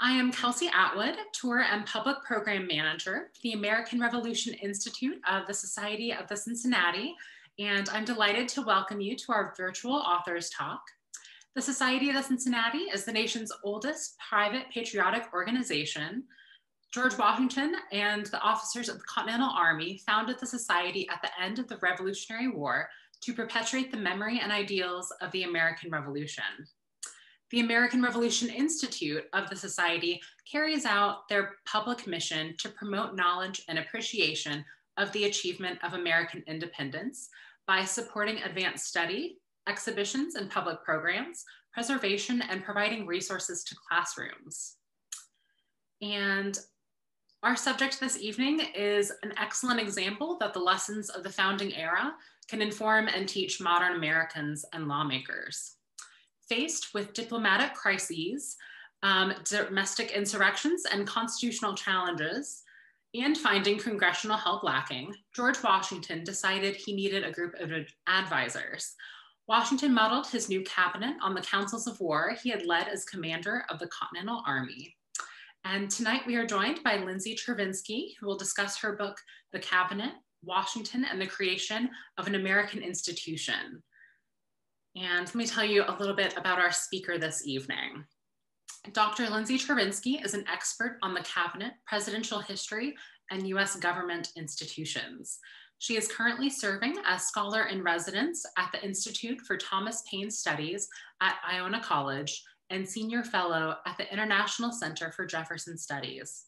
I am Kelsey Atwood, Tour and Public Program Manager the American Revolution Institute of the Society of the Cincinnati, and I'm delighted to welcome you to our virtual authors talk. The Society of the Cincinnati is the nation's oldest private patriotic organization. George Washington and the officers of the Continental Army founded the society at the end of the Revolutionary War to perpetuate the memory and ideals of the American Revolution. The American Revolution Institute of the Society carries out their public mission to promote knowledge and appreciation of the achievement of American independence by supporting advanced study, exhibitions and public programs, preservation, and providing resources to classrooms. And our subject this evening is an excellent example that the lessons of the founding era can inform and teach modern Americans and lawmakers faced with diplomatic crises, um, domestic insurrections, and constitutional challenges, and finding congressional help lacking, George Washington decided he needed a group of advisors. Washington modeled his new cabinet on the councils of war he had led as commander of the Continental Army. And tonight we are joined by Lindsay Chervinsky, who will discuss her book, The Cabinet, Washington and the Creation of an American Institution. And let me tell you a little bit about our speaker this evening. Dr. Lindsay Chervinsky is an expert on the cabinet, presidential history, and US government institutions. She is currently serving as scholar in residence at the Institute for Thomas Paine Studies at Iona College and senior fellow at the International Center for Jefferson Studies.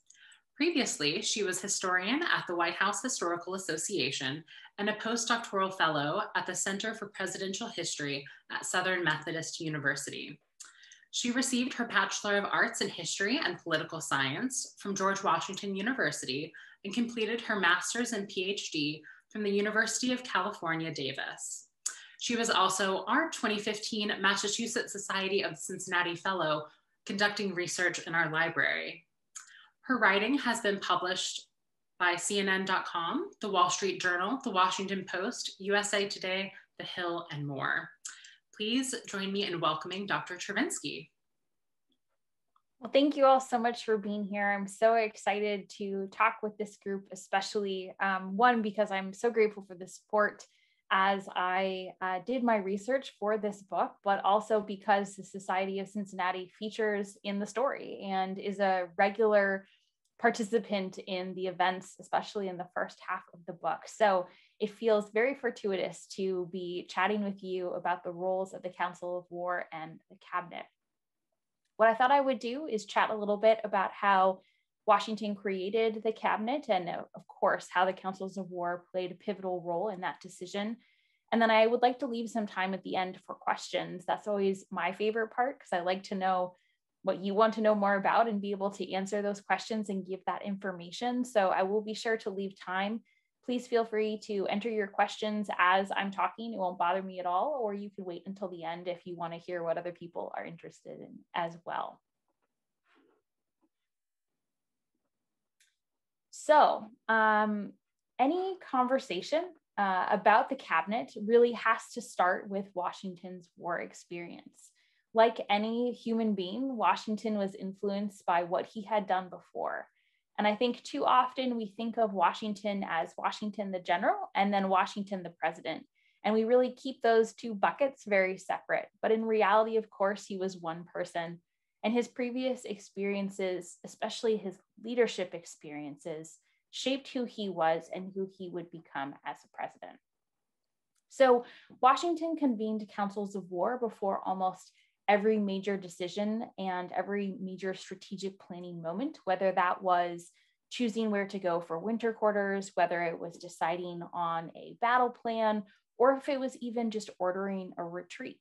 Previously, she was historian at the White House Historical Association and a postdoctoral fellow at the Center for Presidential History at Southern Methodist University. She received her Bachelor of Arts in History and Political Science from George Washington University and completed her master's and PhD from the University of California, Davis. She was also our 2015 Massachusetts Society of Cincinnati Fellow conducting research in our library. Her writing has been published by CNN.com, The Wall Street Journal, The Washington Post, USA Today, The Hill, and more. Please join me in welcoming Dr. Chervinsky. Well, thank you all so much for being here. I'm so excited to talk with this group, especially um, one, because I'm so grateful for the support as I uh, did my research for this book, but also because the Society of Cincinnati features in the story and is a regular participant in the events, especially in the first half of the book. So it feels very fortuitous to be chatting with you about the roles of the Council of War and the Cabinet. What I thought I would do is chat a little bit about how Washington created the cabinet and, uh, of course, how the Councils of War played a pivotal role in that decision. And then I would like to leave some time at the end for questions. That's always my favorite part because I like to know what you want to know more about and be able to answer those questions and give that information. So I will be sure to leave time. Please feel free to enter your questions as I'm talking. It won't bother me at all, or you can wait until the end if you want to hear what other people are interested in as well. So um, any conversation uh, about the cabinet really has to start with Washington's war experience. Like any human being, Washington was influenced by what he had done before. And I think too often we think of Washington as Washington the general and then Washington the president. And we really keep those two buckets very separate. But in reality, of course, he was one person. And his previous experiences, especially his leadership experiences, shaped who he was and who he would become as a president. So Washington convened councils of war before almost every major decision and every major strategic planning moment, whether that was choosing where to go for winter quarters, whether it was deciding on a battle plan, or if it was even just ordering a retreat.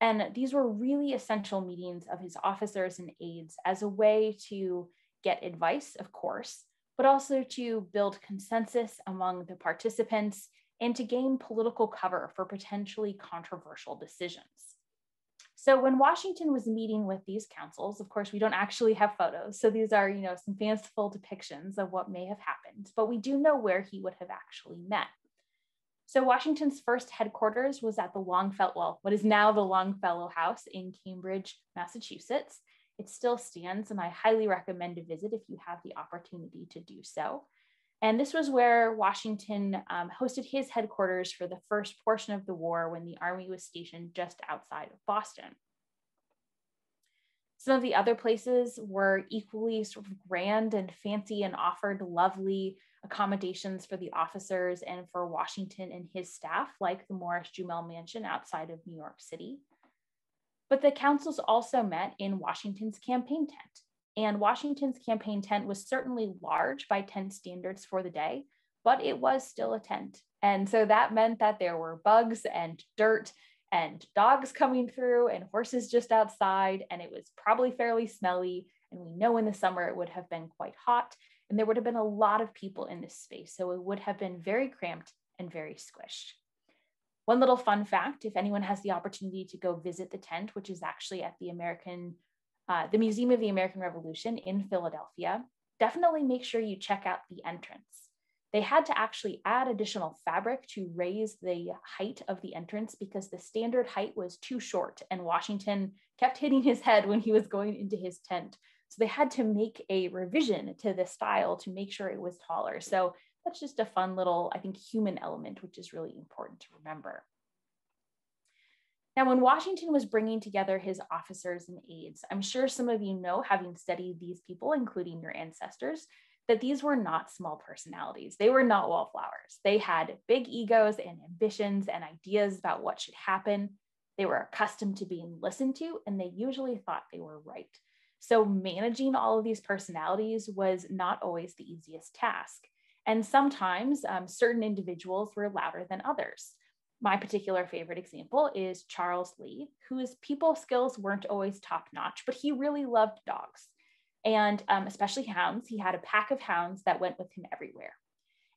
And these were really essential meetings of his officers and aides as a way to get advice, of course, but also to build consensus among the participants and to gain political cover for potentially controversial decisions. So when Washington was meeting with these councils, of course, we don't actually have photos. So these are, you know, some fanciful depictions of what may have happened, but we do know where he would have actually met. So Washington's first headquarters was at the Longfellow, well, what is now the Longfellow House in Cambridge, Massachusetts. It still stands, and I highly recommend a visit if you have the opportunity to do so. And this was where Washington um, hosted his headquarters for the first portion of the war when the Army was stationed just outside of Boston. Some of the other places were equally sort of grand and fancy and offered lovely accommodations for the officers and for Washington and his staff, like the Morris Jumel Mansion outside of New York City. But the councils also met in Washington's campaign tent. And Washington's campaign tent was certainly large by tent standards for the day, but it was still a tent. And so that meant that there were bugs and dirt and dogs coming through and horses just outside. And it was probably fairly smelly. And we know in the summer it would have been quite hot. And there would have been a lot of people in this space. So it would have been very cramped and very squished. One little fun fact if anyone has the opportunity to go visit the tent, which is actually at the American, uh, the Museum of the American Revolution in Philadelphia, definitely make sure you check out the entrance. They had to actually add additional fabric to raise the height of the entrance because the standard height was too short, and Washington kept hitting his head when he was going into his tent. So they had to make a revision to the style to make sure it was taller. So that's just a fun little, I think, human element, which is really important to remember. Now, when Washington was bringing together his officers and aides, I'm sure some of you know, having studied these people, including your ancestors, that these were not small personalities. They were not wallflowers. They had big egos and ambitions and ideas about what should happen. They were accustomed to being listened to, and they usually thought they were right. So, managing all of these personalities was not always the easiest task. And sometimes um, certain individuals were louder than others. My particular favorite example is Charles Lee, whose people skills weren't always top notch, but he really loved dogs and um, especially hounds. He had a pack of hounds that went with him everywhere.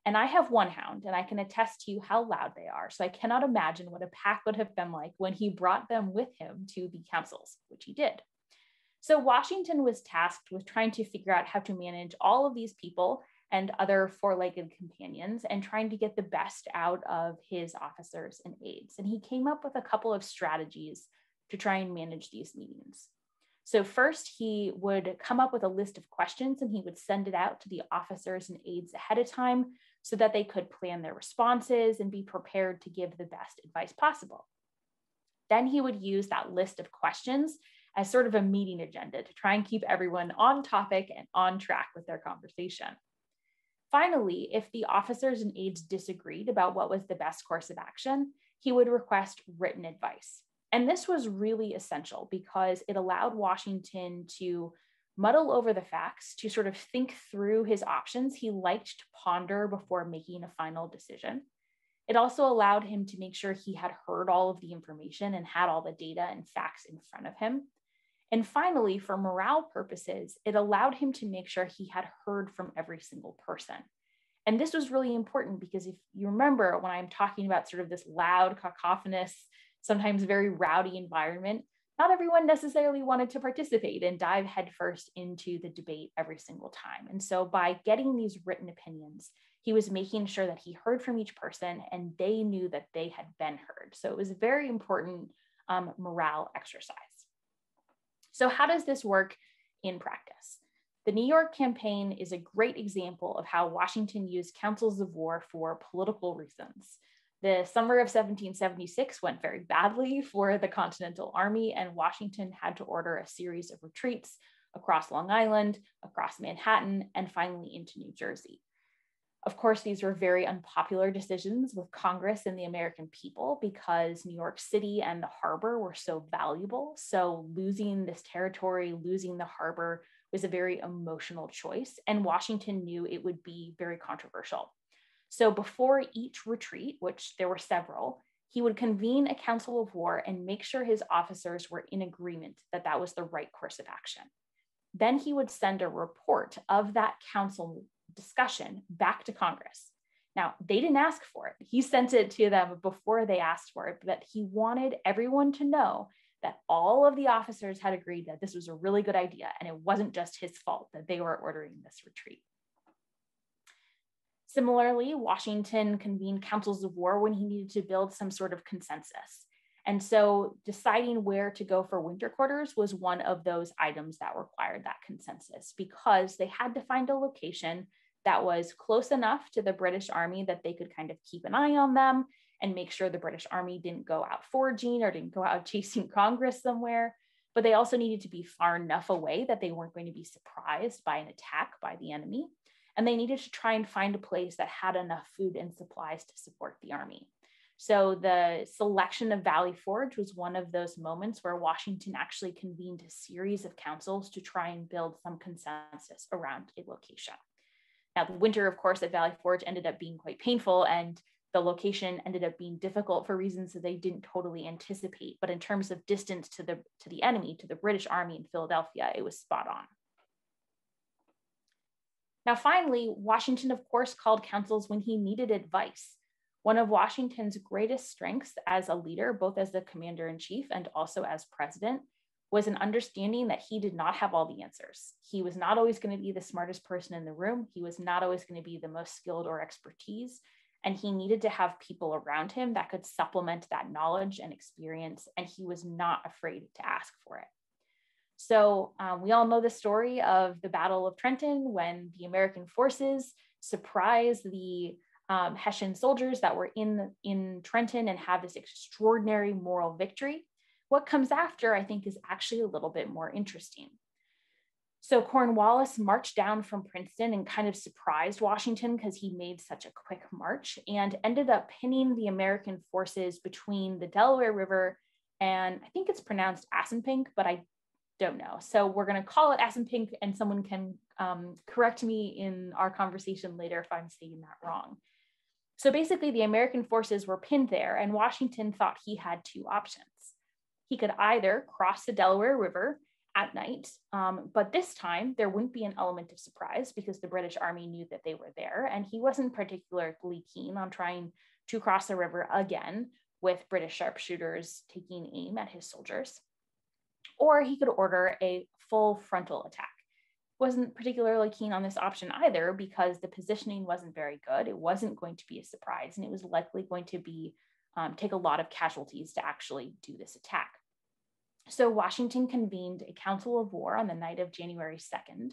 And I have one hound, and I can attest to you how loud they are. So I cannot imagine what a pack would have been like when he brought them with him to the councils, which he did. So Washington was tasked with trying to figure out how to manage all of these people and other four legged companions and trying to get the best out of his officers and aides. And he came up with a couple of strategies to try and manage these meetings. So first he would come up with a list of questions and he would send it out to the officers and aides ahead of time so that they could plan their responses and be prepared to give the best advice possible. Then he would use that list of questions as sort of a meeting agenda to try and keep everyone on topic and on track with their conversation. Finally, if the officers and aides disagreed about what was the best course of action, he would request written advice. And this was really essential because it allowed Washington to muddle over the facts, to sort of think through his options. He liked to ponder before making a final decision. It also allowed him to make sure he had heard all of the information and had all the data and facts in front of him. And finally, for morale purposes, it allowed him to make sure he had heard from every single person. And this was really important because if you remember when I'm talking about sort of this loud, cacophonous sometimes very rowdy environment, not everyone necessarily wanted to participate and dive headfirst into the debate every single time. And so by getting these written opinions, he was making sure that he heard from each person and they knew that they had been heard. So it was a very important um, morale exercise. So, how does this work in practice? The New York campaign is a great example of how Washington used councils of war for political reasons. The summer of 1776 went very badly for the Continental Army, and Washington had to order a series of retreats across Long Island, across Manhattan, and finally into New Jersey. Of course, these were very unpopular decisions with Congress and the American people because New York City and the harbor were so valuable. So, losing this territory, losing the harbor was a very emotional choice, and Washington knew it would be very controversial. So before each retreat, which there were several, he would convene a council of war and make sure his officers were in agreement that that was the right course of action. Then he would send a report of that council discussion back to Congress. Now, they didn't ask for it. He sent it to them before they asked for it, but he wanted everyone to know that all of the officers had agreed that this was a really good idea and it wasn't just his fault that they were ordering this retreat. Similarly, Washington convened councils of war when he needed to build some sort of consensus. And so deciding where to go for winter quarters was one of those items that required that consensus because they had to find a location that was close enough to the British Army that they could kind of keep an eye on them and make sure the British Army didn't go out foraging or didn't go out chasing Congress somewhere. But they also needed to be far enough away that they weren't going to be surprised by an attack by the enemy. And they needed to try and find a place that had enough food and supplies to support the army. So the selection of Valley Forge was one of those moments where Washington actually convened a series of councils to try and build some consensus around a location. Now, the winter, of course, at Valley Forge ended up being quite painful, and the location ended up being difficult for reasons that they didn't totally anticipate. But in terms of distance to the to the enemy, to the British Army in Philadelphia, it was spot on. Now, finally, Washington, of course, called councils when he needed advice. One of Washington's greatest strengths as a leader, both as the commander in chief and also as president, was an understanding that he did not have all the answers. He was not always going to be the smartest person in the room. He was not always going to be the most skilled or expertise. And he needed to have people around him that could supplement that knowledge and experience. And he was not afraid to ask for it. So um, we all know the story of the Battle of Trenton when the American forces surprised the um, Hessian soldiers that were in, in Trenton and have this extraordinary moral victory. What comes after, I think, is actually a little bit more interesting. So Cornwallis marched down from Princeton and kind of surprised Washington because he made such a quick march and ended up pinning the American forces between the Delaware River and I think it's pronounced Assunpink, but I don't know. So we're going to call it Assunpink and someone can um, correct me in our conversation later if I'm saying that wrong. So basically, the American forces were pinned there, and Washington thought he had two options. He could either cross the Delaware River at night, um, but this time there wouldn't be an element of surprise because the British Army knew that they were there, and he wasn't particularly keen on trying to cross the river again with British sharpshooters taking aim at his soldiers. Or he could order a full frontal attack wasn't particularly keen on this option either because the positioning wasn't very good. It wasn't going to be a surprise, and it was likely going to be um, take a lot of casualties to actually do this attack. So Washington convened a council of war on the night of January 2nd.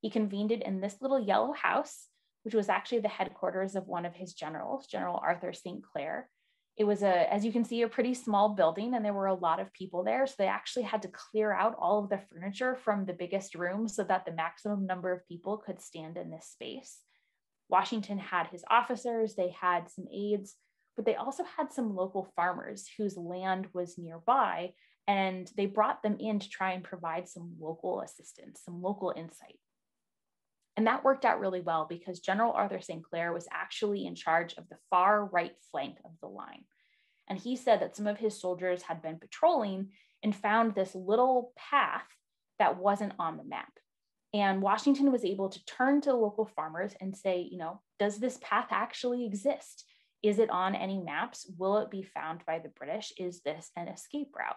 He convened it in this little yellow house, which was actually the headquarters of one of his generals, General Arthur St. Clair. It was a, as you can see, a pretty small building, and there were a lot of people there. So they actually had to clear out all of the furniture from the biggest room so that the maximum number of people could stand in this space. Washington had his officers, they had some aides, but they also had some local farmers whose land was nearby, and they brought them in to try and provide some local assistance, some local insight. And that worked out really well because General Arthur St. Clair was actually in charge of the far right flank of the line. And he said that some of his soldiers had been patrolling and found this little path that wasn't on the map. And Washington was able to turn to local farmers and say, you know, does this path actually exist? Is it on any maps? Will it be found by the British? Is this an escape route?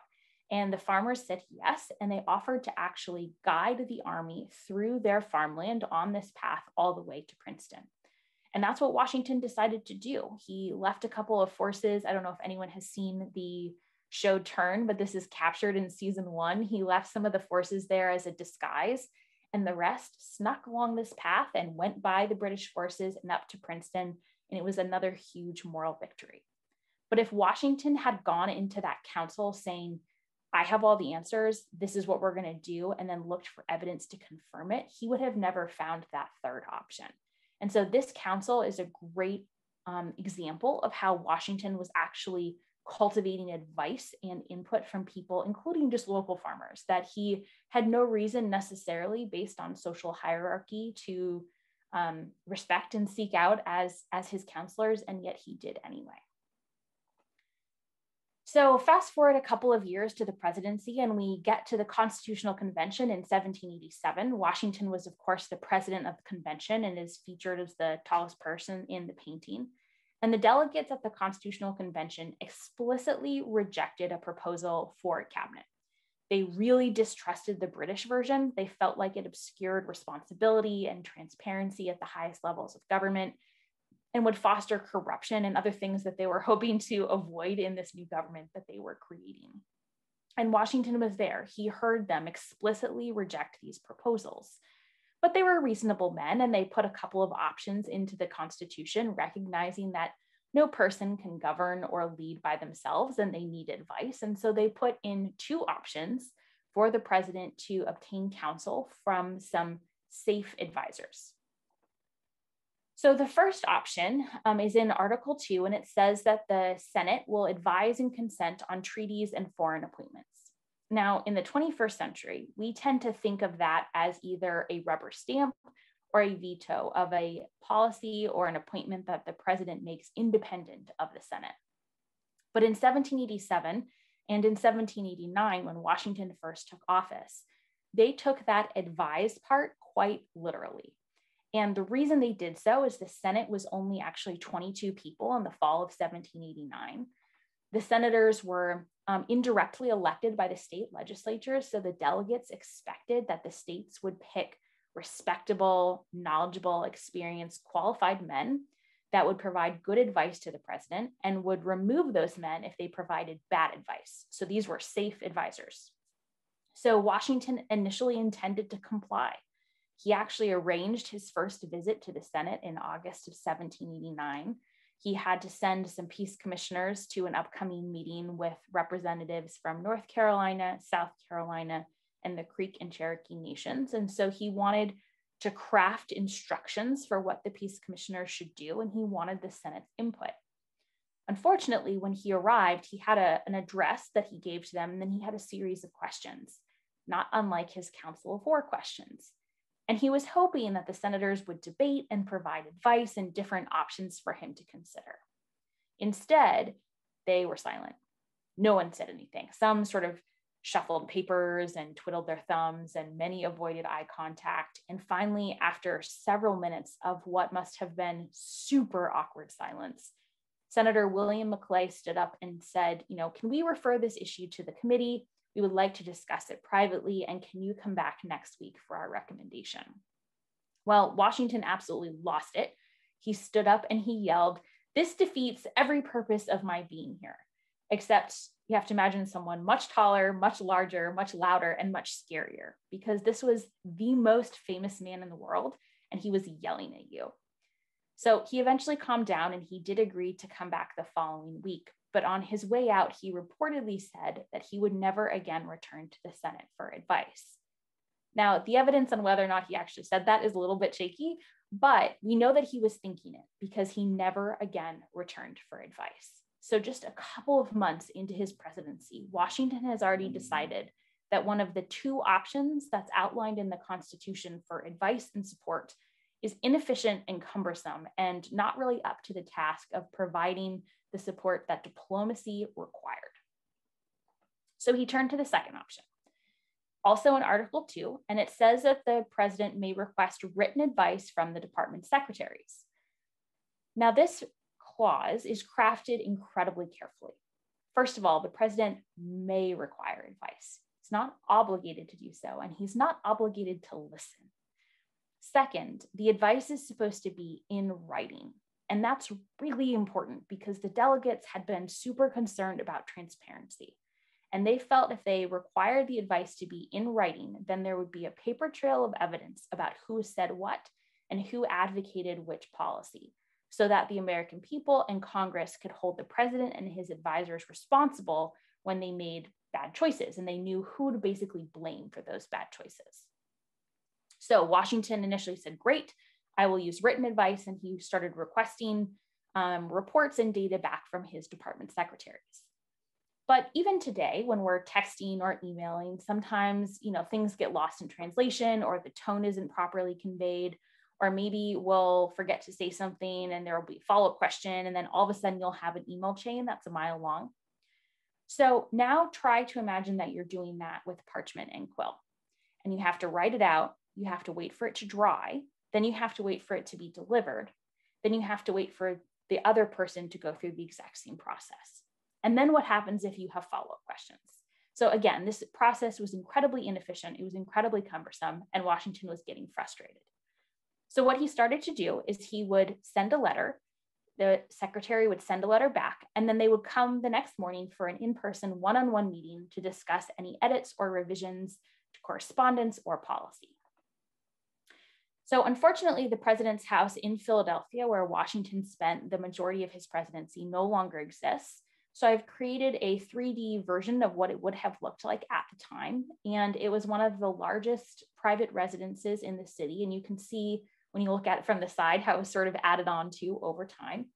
And the farmers said yes, and they offered to actually guide the army through their farmland on this path all the way to Princeton. And that's what Washington decided to do. He left a couple of forces. I don't know if anyone has seen the show Turn, but this is captured in season one. He left some of the forces there as a disguise, and the rest snuck along this path and went by the British forces and up to Princeton. And it was another huge moral victory. But if Washington had gone into that council saying, I have all the answers. This is what we're going to do. And then looked for evidence to confirm it. He would have never found that third option. And so this council is a great um, example of how Washington was actually cultivating advice and input from people, including just local farmers, that he had no reason necessarily based on social hierarchy to um, respect and seek out as, as his counselors, and yet he did anyway. So, fast forward a couple of years to the presidency, and we get to the Constitutional Convention in 1787. Washington was, of course, the president of the convention and is featured as the tallest person in the painting. And the delegates at the Constitutional Convention explicitly rejected a proposal for a cabinet. They really distrusted the British version. They felt like it obscured responsibility and transparency at the highest levels of government and would foster corruption and other things that they were hoping to avoid in this new government that they were creating. And Washington was there. He heard them explicitly reject these proposals. But they were reasonable men and they put a couple of options into the Constitution, recognizing that no person can govern or lead by themselves and they need advice. And so they put in two options for the president to obtain counsel from some safe advisors. So the first option um, is in Article 2, and it says that the Senate will advise and consent on treaties and foreign appointments. Now, in the 21st century, we tend to think of that as either a rubber stamp or a veto of a policy or an appointment that the president makes independent of the Senate. But in 1787 and in 1789, when Washington first took office, they took that advised part quite literally. And the reason they did so is the Senate was only actually 22 people in the fall of 1789. The senators were um, indirectly elected by the state legislatures. So the delegates expected that the states would pick respectable, knowledgeable, experienced, qualified men that would provide good advice to the president and would remove those men if they provided bad advice. So these were safe advisors. So Washington initially intended to comply. He actually arranged his first visit to the Senate in August of 1789 he had to send some peace commissioners to an upcoming meeting with representatives from North Carolina, South Carolina, and the Creek and Cherokee nations. And so he wanted to craft instructions for what the peace commissioners should do, and he wanted the Senate's input. Unfortunately, when he arrived, he had a, an address that he gave to them, and then he had a series of questions, not unlike his Council of War questions. And he was hoping that the senators would debate and provide advice and different options for him to consider. Instead, they were silent. No one said anything. Some sort of shuffled papers and twiddled their thumbs, and many avoided eye contact. And finally, after several minutes of what must have been super awkward silence, Senator William Maclay stood up and said, You know, can we refer this issue to the committee? We would like to discuss it privately, and can you come back next week for our recommendation? Well, Washington absolutely lost it. He stood up and he yelled, This defeats every purpose of my being here. Except you have to imagine someone much taller, much larger, much louder, and much scarier, because this was the most famous man in the world, and he was yelling at you. So he eventually calmed down and he did agree to come back the following week but on his way out, he reportedly said that he would never again return to the Senate for advice. Now, the evidence on whether or not he actually said that is a little bit shaky, but we know that he was thinking it because he never again returned for advice. So, just a couple of months into his presidency, Washington has already decided that one of the two options that's outlined in the Constitution for advice and support is inefficient and cumbersome and not really up to the task of providing the support that diplomacy required. So he turned to the second option. Also in Article 2, and it says that the president may request written advice from the department secretaries. Now, this clause is crafted incredibly carefully. First of all, the president may require advice. He's not obligated to do so, and he's not obligated to listen. Second, the advice is supposed to be in writing. And that's really important because the delegates had been super concerned about transparency. And they felt if they required the advice to be in writing, then there would be a paper trail of evidence about who said what and who advocated which policy, so that the American people and Congress could hold the president and his advisors responsible when they made bad choices and they knew who to basically blame for those bad choices. So Washington initially said, Great, I will use written advice. And he started requesting um, reports and data back from his department secretaries. But even today, when we're texting or emailing, sometimes you know things get lost in translation or the tone isn't properly conveyed, or maybe we'll forget to say something and there will be a follow-up question, and then all of a sudden you'll have an email chain that's a mile long. So now try to imagine that you're doing that with parchment and quill. And you have to write it out, you have to wait for it to dry, then you have to wait for it to be delivered. Then you have to wait for the other person to go through the exact same process. And then what happens if you have follow up questions? So, again, this process was incredibly inefficient, it was incredibly cumbersome, and Washington was getting frustrated. So, what he started to do is he would send a letter the secretary would send a letter back, and then they would come the next morning for an in person one on one meeting to discuss any edits or revisions to correspondence or policy. So, unfortunately, the president's house in Philadelphia, where Washington spent the majority of his presidency, no longer exists. So, I've created a 3D version of what it would have looked like at the time. And it was one of the largest private residences in the city. And you can see when you look at it from the side how it was sort of added on to over time.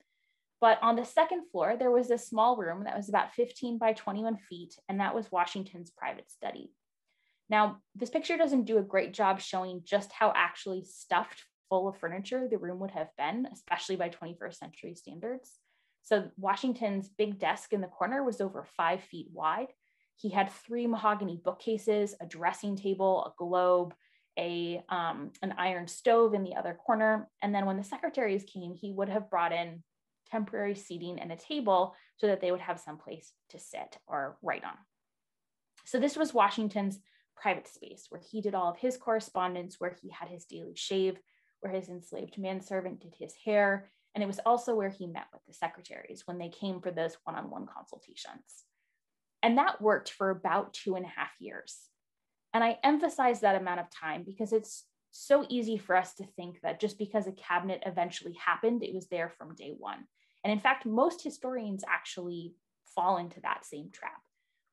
But on the second floor, there was a small room that was about 15 by 21 feet, and that was Washington's private study. Now, this picture doesn't do a great job showing just how actually stuffed full of furniture the room would have been, especially by 21st century standards. So Washington's big desk in the corner was over five feet wide. He had three mahogany bookcases, a dressing table, a globe, a um, an iron stove in the other corner. And then when the secretaries came, he would have brought in temporary seating and a table so that they would have some place to sit or write on. So this was Washington's private space where he did all of his correspondence, where he had his daily shave, where his enslaved manservant did his hair. And it was also where he met with the secretaries when they came for those one on one consultations. And that worked for about two and a half years. And I emphasize that amount of time because it's so easy for us to think that just because a cabinet eventually happened, it was there from day one. And in fact, most historians actually fall into that same trap.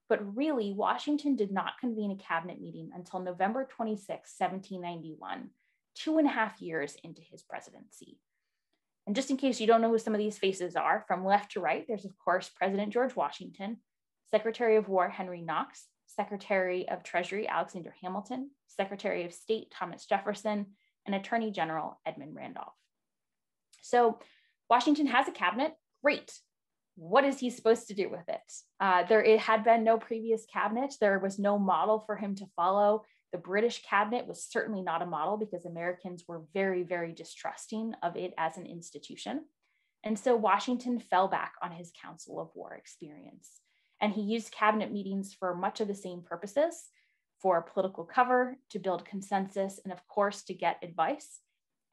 But really, Washington did not convene a cabinet meeting until November 26, 1791, two and a half years into his presidency. And just in case you don't know who some of these faces are, from left to right, there's of course President George Washington, Secretary of War Henry Knox, Secretary of Treasury Alexander Hamilton, Secretary of State Thomas Jefferson, and Attorney General Edmund Randolph. So Washington has a cabinet, great what is he supposed to do with it? Uh, there it had been no previous cabinet. There was no model for him to follow. The British cabinet was certainly not a model because Americans were very, very distrusting of it as an institution. And so Washington fell back on his Council of War experience. And he used cabinet meetings for much of the same purposes for political cover, to build consensus, and of course, to get advice.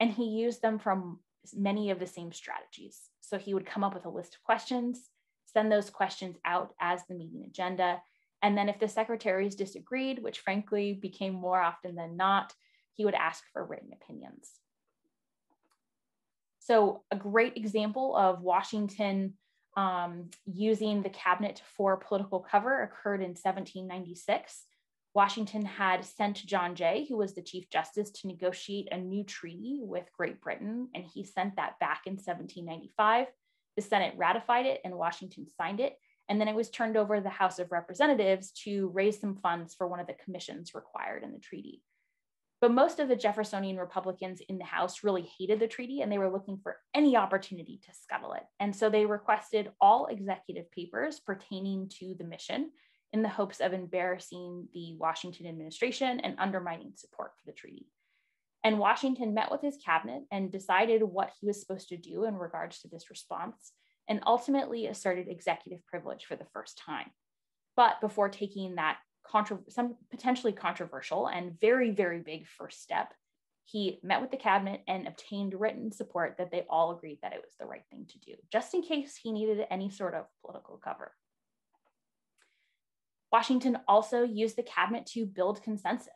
And he used them from many of the same strategies. So he would come up with a list of questions, send those questions out as the meeting agenda. And then if the secretaries disagreed, which frankly became more often than not, he would ask for written opinions. So a great example of Washington um, using the cabinet for political cover occurred in 1796 Washington had sent John Jay, who was the Chief Justice, to negotiate a new treaty with Great Britain, and he sent that back in 1795. The Senate ratified it, and Washington signed it. And then it was turned over to the House of Representatives to raise some funds for one of the commissions required in the treaty. But most of the Jeffersonian Republicans in the House really hated the treaty and they were looking for any opportunity to scuttle it. And so they requested all executive papers pertaining to the mission in the hopes of embarrassing the Washington administration and undermining support for the treaty. And Washington met with his cabinet and decided what he was supposed to do in regards to this response, and ultimately asserted executive privilege for the first time. But before taking that some potentially controversial and very, very big first step, he met with the cabinet and obtained written support that they all agreed that it was the right thing to do, just in case he needed any sort of political cover. Washington also used the cabinet to build consensus.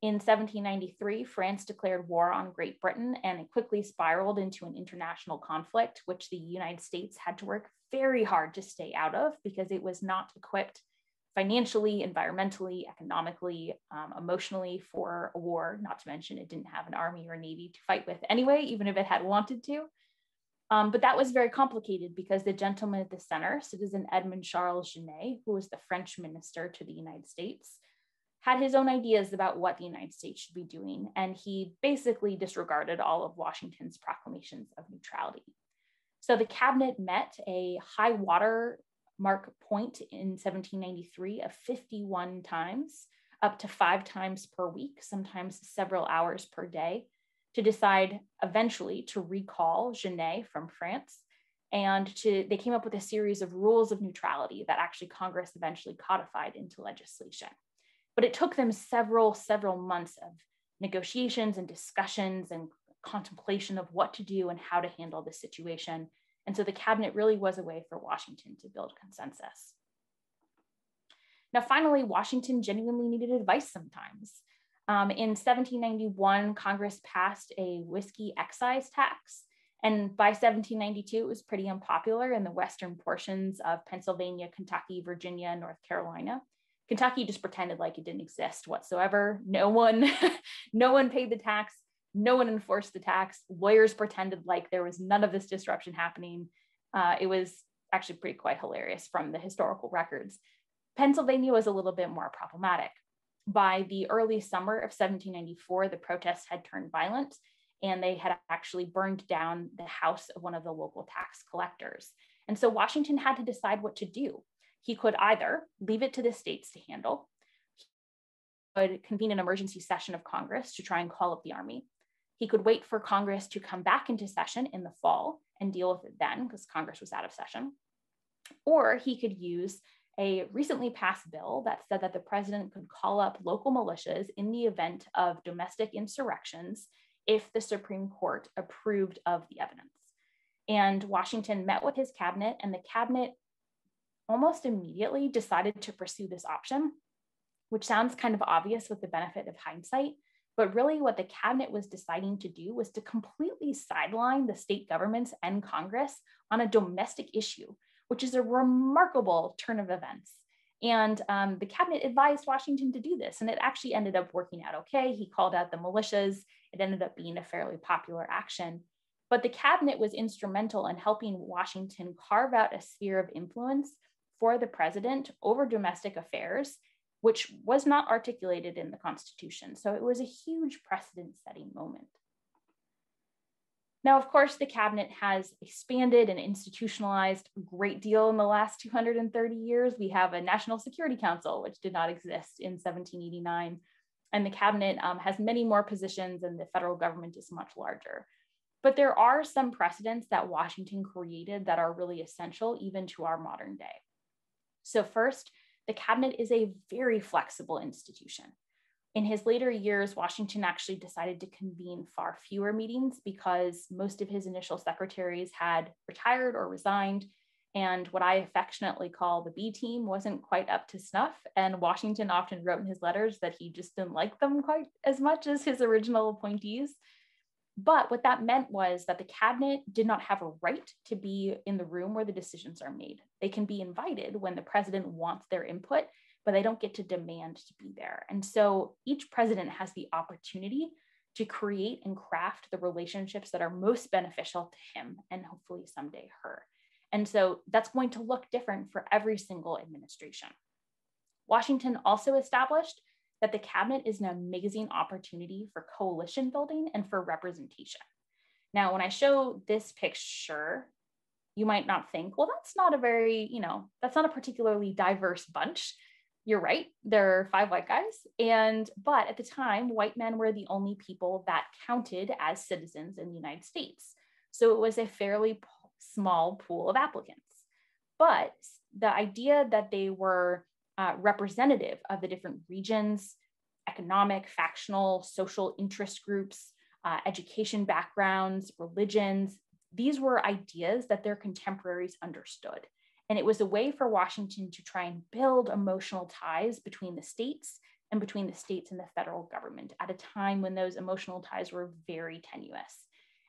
In 1793, France declared war on Great Britain and it quickly spiraled into an international conflict, which the United States had to work very hard to stay out of because it was not equipped financially, environmentally, economically, um, emotionally for a war, not to mention it didn't have an army or navy to fight with anyway, even if it had wanted to. Um, but that was very complicated because the gentleman at the center, citizen Edmund Charles Genet, who was the French minister to the United States, had his own ideas about what the United States should be doing, and he basically disregarded all of Washington's proclamations of neutrality. So the cabinet met a high water mark point in 1793 of 51 times, up to five times per week, sometimes several hours per day, to decide eventually to recall Genet from France. And to, they came up with a series of rules of neutrality that actually Congress eventually codified into legislation. But it took them several, several months of negotiations and discussions and contemplation of what to do and how to handle the situation. And so the cabinet really was a way for Washington to build consensus. Now, finally, Washington genuinely needed advice sometimes. Um, in 1791, Congress passed a whiskey excise tax. And by 1792, it was pretty unpopular in the western portions of Pennsylvania, Kentucky, Virginia, North Carolina. Kentucky just pretended like it didn't exist whatsoever. No one, no one paid the tax. No one enforced the tax. Lawyers pretended like there was none of this disruption happening. Uh, it was actually pretty quite hilarious from the historical records. Pennsylvania was a little bit more problematic. By the early summer of 1794, the protests had turned violent and they had actually burned down the house of one of the local tax collectors. And so Washington had to decide what to do. He could either leave it to the states to handle, could convene an emergency session of Congress to try and call up the army. He could wait for Congress to come back into session in the fall and deal with it then, because Congress was out of session. Or he could use a recently passed bill that said that the president could call up local militias in the event of domestic insurrections if the Supreme Court approved of the evidence. And Washington met with his cabinet, and the cabinet almost immediately decided to pursue this option, which sounds kind of obvious with the benefit of hindsight. But really, what the cabinet was deciding to do was to completely sideline the state governments and Congress on a domestic issue which is a remarkable turn of events. And um, the cabinet advised Washington to do this, and it actually ended up working out okay. He called out the militias. It ended up being a fairly popular action. But the cabinet was instrumental in helping Washington carve out a sphere of influence for the president over domestic affairs, which was not articulated in the Constitution. So it was a huge precedent setting moment. Now, of course, the cabinet has expanded and institutionalized a great deal in the last 230 years. We have a National Security Council, which did not exist in 1789. And the cabinet um, has many more positions, and the federal government is much larger. But there are some precedents that Washington created that are really essential even to our modern day. So, first, the cabinet is a very flexible institution. In his later years, Washington actually decided to convene far fewer meetings because most of his initial secretaries had retired or resigned. And what I affectionately call the B team wasn't quite up to snuff. And Washington often wrote in his letters that he just didn't like them quite as much as his original appointees. But what that meant was that the cabinet did not have a right to be in the room where the decisions are made. They can be invited when the president wants their input, but they don't get to demand to be there. And so each president has the opportunity to create and craft the relationships that are most beneficial to him and hopefully someday her. And so that's going to look different for every single administration. Washington also established that the cabinet is an amazing opportunity for coalition building and for representation. Now, when I show this picture, you might not think, well, that's not a very, you know, that's not a particularly diverse bunch you're right there are five white guys and but at the time white men were the only people that counted as citizens in the united states. So it was a fairly p- small pool of applicants. But the idea that they were uh, representative of the different regions economic factional social interest groups uh, education backgrounds religions these were ideas that their contemporaries understood and it was a way for Washington to try and build emotional ties between the states and between the states and the federal government at a time when those emotional ties were very tenuous.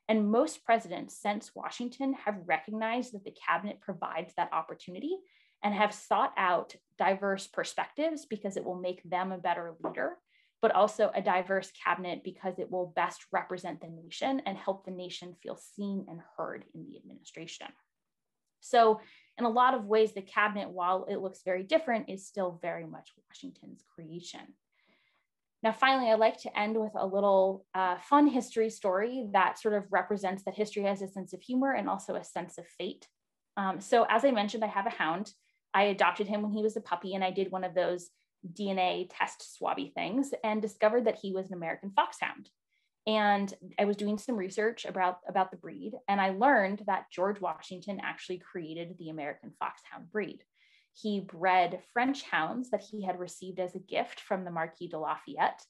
And most presidents since Washington have recognized that the cabinet provides that opportunity and have sought out diverse perspectives because it will make them a better leader, but also a diverse cabinet because it will best represent the nation and help the nation feel seen and heard in the administration. So in a lot of ways, the cabinet, while it looks very different, is still very much Washington's creation. Now, finally, I'd like to end with a little uh, fun history story that sort of represents that history has a sense of humor and also a sense of fate. Um, so, as I mentioned, I have a hound. I adopted him when he was a puppy, and I did one of those DNA test swabby things and discovered that he was an American foxhound and I was doing some research about, about the breed, and I learned that George Washington actually created the American Foxhound breed. He bred French hounds that he had received as a gift from the Marquis de Lafayette.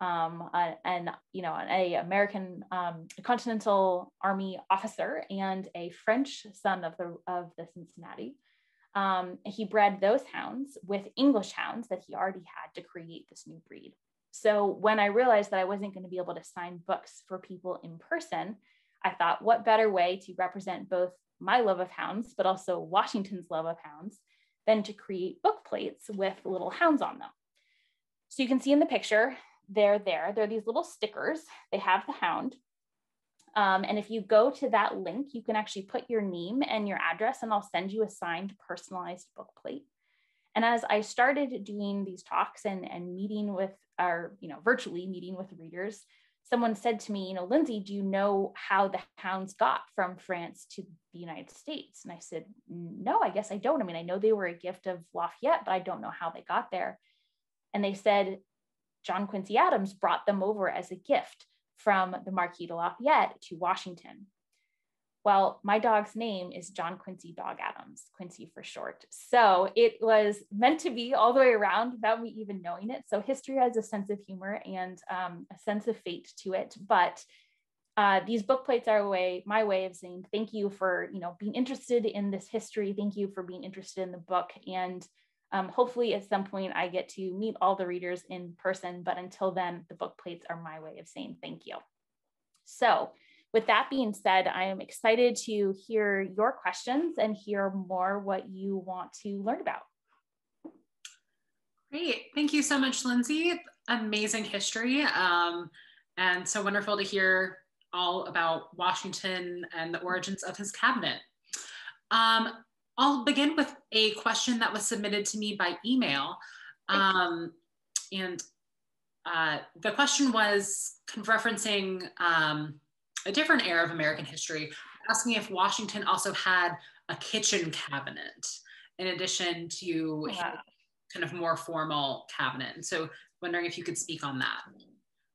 um, an you know an American um, Continental Army officer and a French son of the of the Cincinnati. Um, he bred those hounds with English hounds that he already had to create this new breed. So when I realized that I wasn't going to be able to sign books for people in person, I thought, what better way to represent both my love of hounds, but also Washington's love of hounds, than to create book plates with little hounds on them. So you can see in the picture, they're there. They're these little stickers. They have the hound. Um, and if you go to that link, you can actually put your name and your address, and I'll send you a signed personalized book plate. And as I started doing these talks and, and meeting with our, you know, virtually meeting with readers, someone said to me, you know, Lindsay, do you know how the hounds got from France to the United States? And I said, no, I guess I don't. I mean, I know they were a gift of Lafayette, but I don't know how they got there. And they said, John Quincy Adams brought them over as a gift from the Marquis de Lafayette to Washington. Well, my dog's name is John Quincy Dog Adams, Quincy for short. So it was meant to be all the way around without me even knowing it. So history has a sense of humor and um, a sense of fate to it. But uh, these book plates are way, my way of saying thank you for, you know, being interested in this history. Thank you for being interested in the book. And um, hopefully at some point I get to meet all the readers in person. But until then, the book plates are my way of saying thank you. So with that being said, I am excited to hear your questions and hear more what you want to learn about. Great. Thank you so much, Lindsay. Amazing history. Um, and so wonderful to hear all about Washington and the origins of his cabinet. Um, I'll begin with a question that was submitted to me by email. Um, and uh, the question was kind of referencing um, a different era of American history, asking if Washington also had a kitchen cabinet in addition to wow. kind of more formal cabinet. And so wondering if you could speak on that.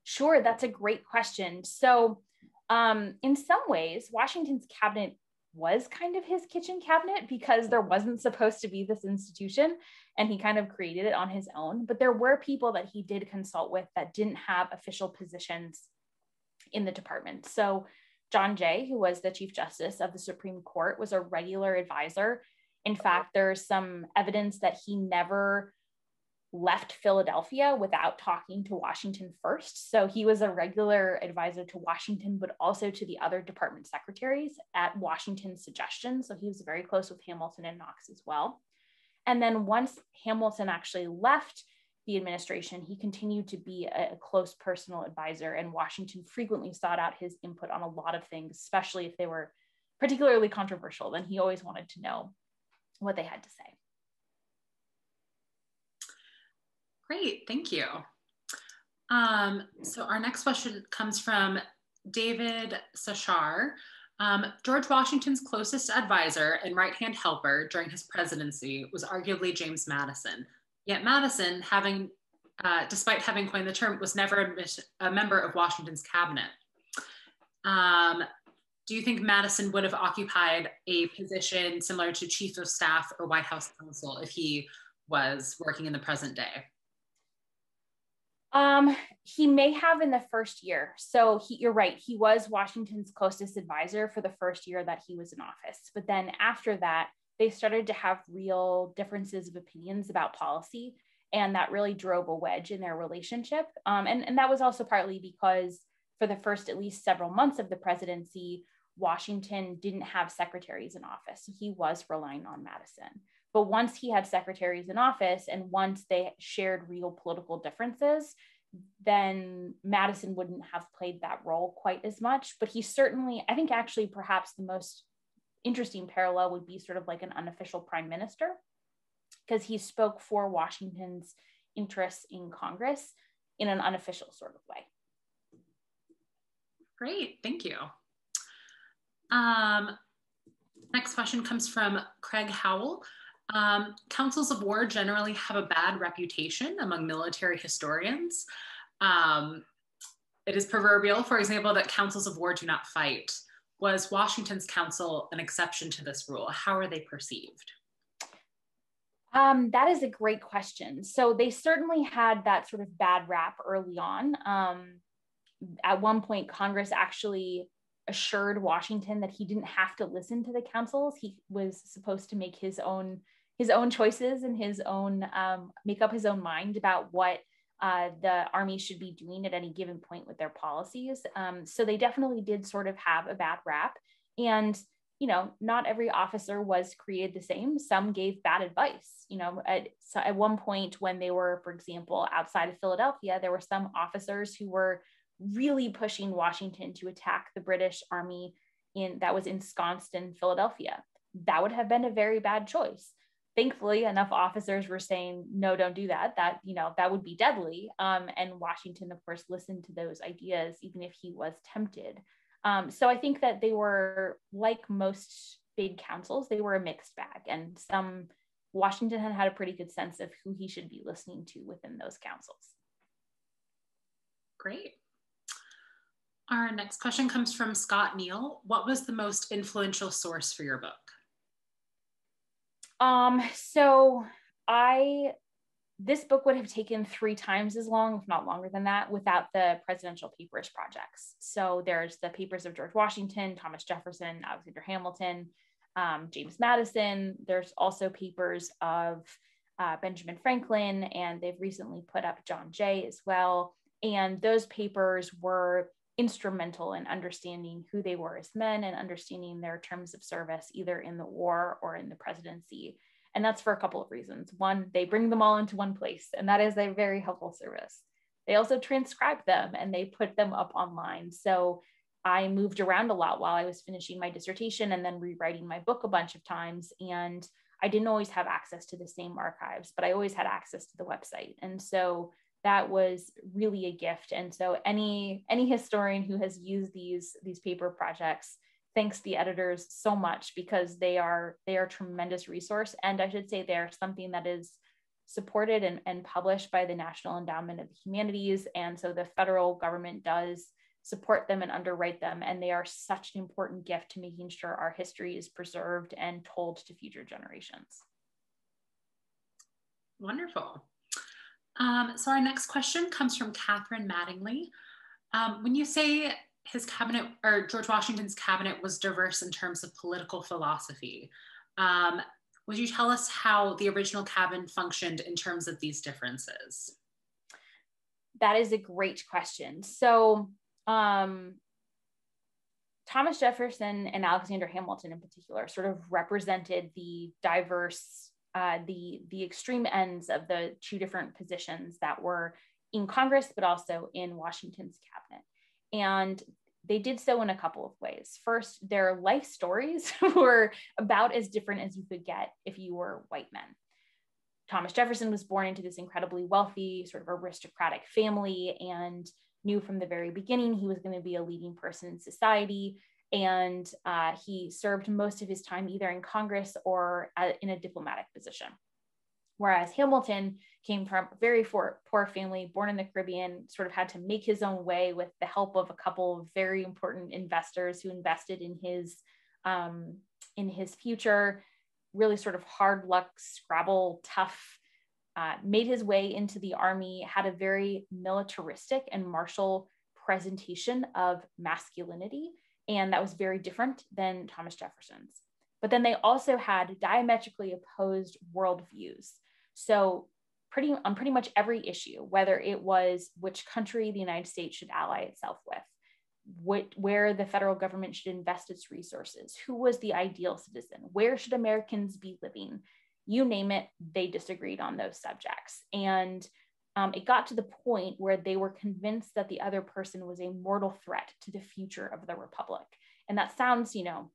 Sure, that's a great question. So um, in some ways, Washington's cabinet was kind of his kitchen cabinet because there wasn't supposed to be this institution and he kind of created it on his own. But there were people that he did consult with that didn't have official positions in the department. So John Jay, who was the Chief Justice of the Supreme Court, was a regular advisor. In fact, there's some evidence that he never left Philadelphia without talking to Washington first. So he was a regular advisor to Washington, but also to the other department secretaries at Washington's suggestion. So he was very close with Hamilton and Knox as well. And then once Hamilton actually left the administration, he continued to be a, close personal advisor, and Washington frequently sought out his input on a lot of things, especially if they were particularly controversial. Then he always wanted to know what they had to say. Great, thank you. Um, so our next question comes from David Sachar. Um, George Washington's closest advisor and right-hand helper during his presidency was arguably James Madison, Yet Madison, having, uh, despite having coined the term, was never a, member of Washington's cabinet. Um, do you think Madison would have occupied a position similar to chief of staff or White House counsel if he was working in the present day? Um, he may have in the first year. So he, you're right. He was Washington's closest advisor for the first year that he was in office. But then after that, they started to have real differences of opinions about policy. And that really drove a wedge in their relationship. Um, and, and that was also partly because for the first at least several months of the presidency, Washington didn't have secretaries in office. He was relying on Madison. But once he had secretaries in office and once they shared real political differences, then Madison wouldn't have played that role quite as much. But he certainly, I think, actually, perhaps the most interesting parallel would be sort of like an unofficial prime minister, because he spoke for Washington's interests in Congress in an unofficial sort of way. Great, thank you. Um, next question comes from Craig Howell. Um, councils of war generally have a bad reputation among military historians. Um, it is proverbial, for example, that councils of war do not fight. Was Washington's council an exception to this rule? How are they perceived? Um, that is a great question. So they certainly had that sort of bad rap early on. Um, at one point, Congress actually assured Washington that he didn't have to listen to the councils. He was supposed to make his own his own choices and his own um, make up his own mind about what uh, the army should be doing at any given point with their policies. Um, so they definitely did sort of have a bad rap. And you know, not every officer was created the same. Some gave bad advice. You know, at, at one point when they were, for example, outside of Philadelphia, there were some officers who were really pushing Washington to attack the British army in that was ensconced in Philadelphia. That would have been a very bad choice. Thankfully, enough officers were saying, no, don't do that. That, you know, that would be deadly. Um, and Washington, of course, listened to those ideas, even if he was tempted. Um, so I think that they were like most big councils, they were a mixed bag. And some Washington had had a pretty good sense of who he should be listening to within those councils. Great. Our next question comes from Scott Neal. What was the most influential source for your book? Um, so I this book would have taken three times as long, if not longer than that, without the presidential papers projects. So there's the papers of George Washington, Thomas Jefferson, Alexander Hamilton, um, James Madison. There's also papers of uh, Benjamin Franklin, and they've recently put up John Jay as well. And those papers were instrumental in understanding who they were as men and understanding their terms of service, either in the war or in the presidency. And that's for a couple of reasons. One, they bring them all into one place, and that is a very helpful service. They also transcribe them and they put them up online. So I moved around a lot while I was finishing my dissertation and then rewriting my book a bunch of times. And I didn't always have access to the same archives, but I always had access to the website. And so that was really a gift. And so any any historian who has used these these paper projects thanks the editors so much because they are they are tremendous resource. And i should say they are something that is supported and, and published by the national endowment of the humanities. And so the federal government does support them and underwrite them. And they are such an important gift to making sure our history is preserved and told to future generations. Wonderful um, so our next question comes from catherine mattingly um, when you say his cabinet or George Washington's cabinet was diverse in terms of political philosophy. Um, would you tell us how the original cabinet functioned in terms of these differences? That is a great question. So, um, Thomas Jefferson and Alexander Hamilton, in particular, sort of represented the diverse, uh, the the extreme ends of the two different positions that were in Congress, but also in Washington's cabinet. And they did so in a couple of ways. First, their life stories were about as different as you could get if you were white men. Thomas Jefferson was born into this incredibly wealthy, sort of aristocratic family and knew from the very beginning he was going to be a leading person in society. And uh, he served most of his time either in Congress or in a diplomatic position. Whereas Hamilton came from a very poor, poor family, born in the Caribbean, sort of had to make his own way with the help of a couple of very important investors who invested in his um, in his future. Really, sort of hard luck, Scrabble, tough. Uh, made his way into the army, had a very militaristic and martial presentation of masculinity, and that was very different than Thomas Jefferson's. But then they also had diametrically opposed worldviews. So pretty on pretty much every issue, whether it was which country the United States should ally itself with, what, where the federal government should invest its resources, who was the ideal citizen, where should Americans be living, you name it, they disagreed on those subjects. And um, it got to the point where they were convinced that the other person was a mortal threat to the future of the republic. And that sounds, you know,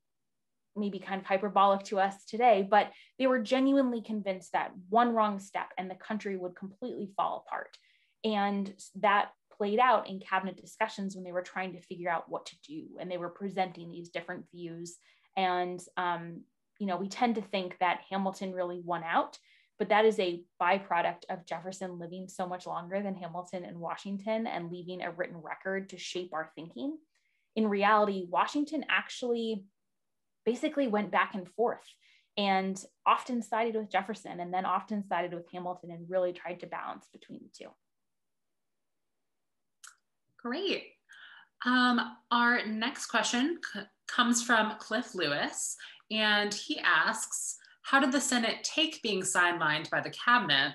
maybe kind of hyperbolic to us today, but they were genuinely convinced that one wrong step and the country would completely fall apart. And that played out in cabinet discussions when they were trying to figure out what to do and they were presenting these different views. And, um, you know, we tend to think that Hamilton really won out, but that is a byproduct of Jefferson living so much longer than Hamilton and Washington and leaving a written record to shape our thinking. In reality, Washington actually basically went back and forth. and often sided with Jefferson and then often sided with Hamilton and really tried to balance between the two. Great. Um, our next question comes from Cliff Lewis, and he asks How did the Senate take being sidelined by the cabinet?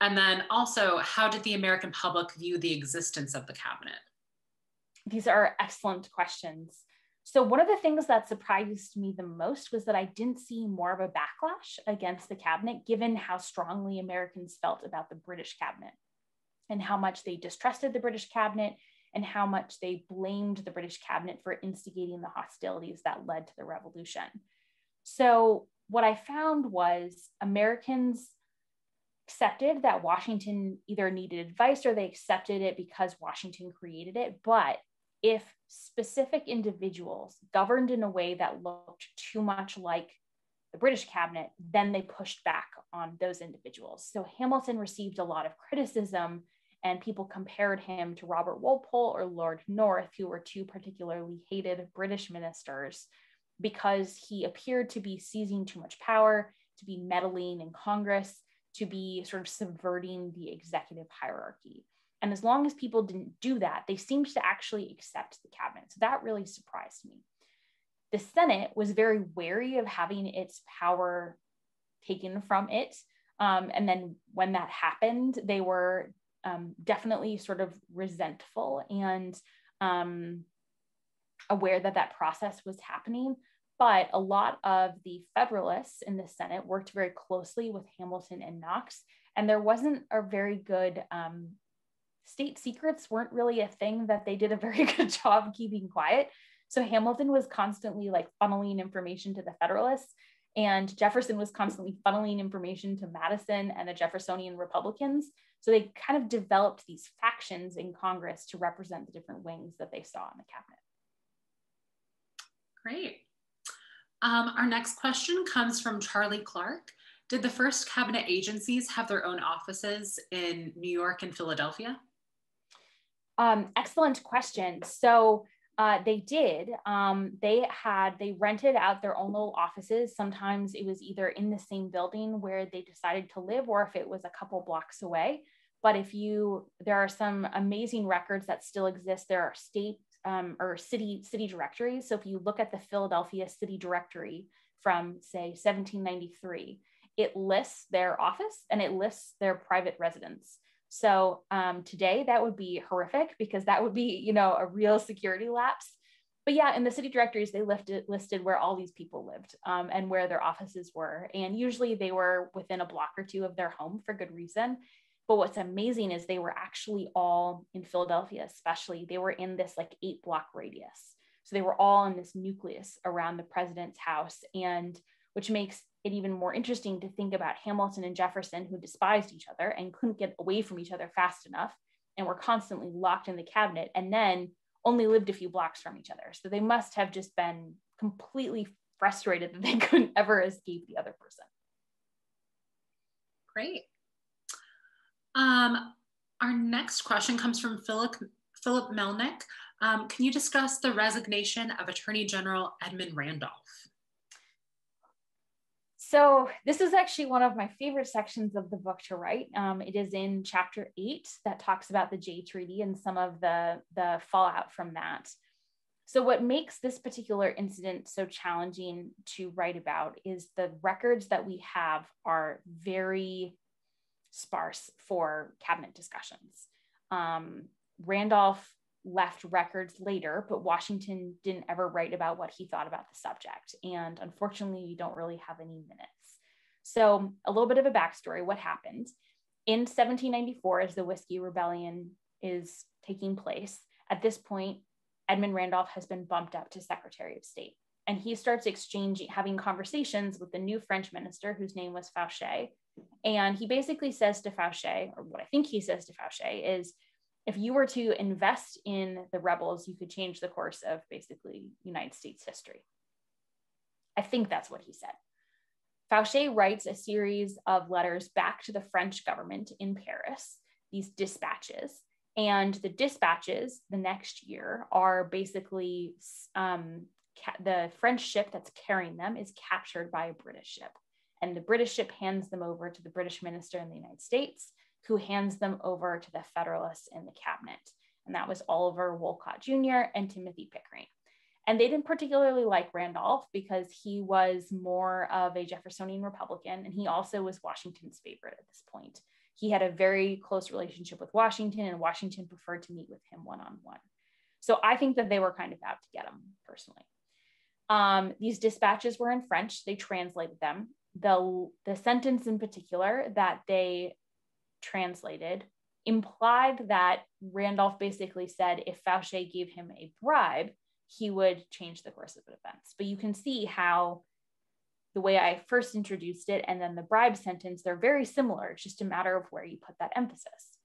And then also, how did the American public view the existence of the cabinet? These are excellent questions. So, one of the things that surprised me the most was that I didn't see more of a backlash against the cabinet, given how strongly Americans felt about the British cabinet and how much they distrusted the British cabinet and how much they blamed the British cabinet for instigating the hostilities that led to the revolution. So, what I found was Americans accepted that Washington either needed advice or they accepted it because Washington created it. But if specific individuals governed in a way that looked too much like the British cabinet, then they pushed back on those individuals. So Hamilton received a lot of criticism and people compared him to Robert Walpole or Lord North, who were two particularly hated British ministers, because he appeared to be seizing too much power, to be meddling in Congress, to be sort of subverting the executive hierarchy. And as long as people didn't do that, they seemed to actually accept the cabinet. So that really surprised me. The Senate was very wary of having its power taken from it. Um, and then when that happened, they were um, definitely sort of resentful and um, aware that that process was happening. But a lot of the Federalists in the Senate worked very closely with Hamilton and Knox, and there wasn't a very good um, state secrets weren't really a thing that they did a very good job keeping quiet. So Hamilton was constantly like funneling information to the Federalists, and Jefferson was constantly funneling information to Madison and the Jeffersonian Republicans. So they kind of developed these factions in Congress to represent the different wings that they saw in the cabinet. Great. Um, our next question comes from Charlie Clark. Did the first cabinet agencies have their own offices in New York and Philadelphia? Um, excellent question. So uh, they did. Um, they had, they rented out their own little offices. Sometimes it was either in the same building where they decided to live or if it was a couple blocks away. But if you, there are some amazing records that still exist. There are state um, or city city directories. So if you look at the Philadelphia City Directory from say 1793, it lists their office and it lists their private residence. So um, today that would be horrific because that would be you know a real security lapse. But yeah, in the city directories, they listed, listed where all these people lived um, and where their offices were. And usually they were within a block or two of their home for good reason. But what's amazing is they were actually all in Philadelphia, especially, they were in this like eight block radius. So they were all in this nucleus around the president's house, and which makes it even more interesting to think about Hamilton and Jefferson, who despised each other and couldn't get away from each other fast enough and were constantly locked in the cabinet, and then only lived a few blocks from each other. So they must have just been completely frustrated that they couldn't ever escape the other person. Great. Um, our next question comes from Philip, Philip Melnick. Um, can you discuss the resignation of Attorney General Edmund Randolph? So this is actually one of my favorite sections of the book to write. Um, it is in chapter eight that talks about the Jay Treaty and some of the, the fallout from that. So what makes this particular incident so challenging to write about is the records that we have are very sparse for cabinet discussions. Um, Randolph left records later, but Washington didn't ever write about what he thought about the subject. And unfortunately, we don't really have any minutes. So, a little bit of a backstory what happened. In 1794, as the Whiskey Rebellion is taking place, at this point, Edmund Randolph has been bumped up to Secretary of State. And he starts exchanging, having conversations with the new French minister, whose name was Fauchet, and he basically says to Fauchet, or what I think he says to Fauchet is, if you were to invest in the rebels, you could change the course of basically United States history. I think that's what he said. Fauchet writes a series of letters back to the French government in Paris, these dispatches. And the dispatches the next year are basically um, ca- the French ship that's carrying them is captured by a British ship. And the British ship hands them over to the British minister in the United States, who hands them over to the Federalists in the cabinet. And that was Oliver Wolcott Jr. and Timothy Pickering. And they didn't particularly like Randolph because he was more of a Jeffersonian Republican, and he also was Washington's favorite at this point. He had a very close relationship with Washington, and Washington preferred to meet with him one on one. So I think that they were kind of out to get him personally. Um, these dispatches were in French, they translated them. The, the sentence in particular that they translated implied that Randolph basically said if Fauchet gave him a bribe, he would change the course of events. But you can see how the way I first introduced it and then the bribe sentence, they're very similar. It's just a matter of where you put that emphasis.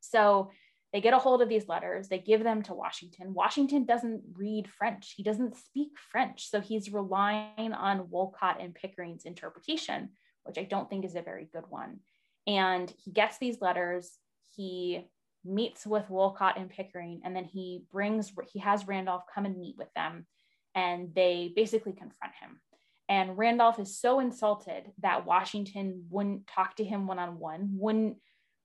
So they get a hold of these letters, they give them to Washington. Washington doesn't read French, he doesn't speak French. So he's relying on Wolcott and Pickering's interpretation, which I don't think is a very good one. And he gets these letters, he meets with Wolcott and Pickering, and then he brings, he has Randolph come and meet with them, and they basically confront him. And Randolph is so insulted that Washington wouldn't talk to him one on one, wouldn't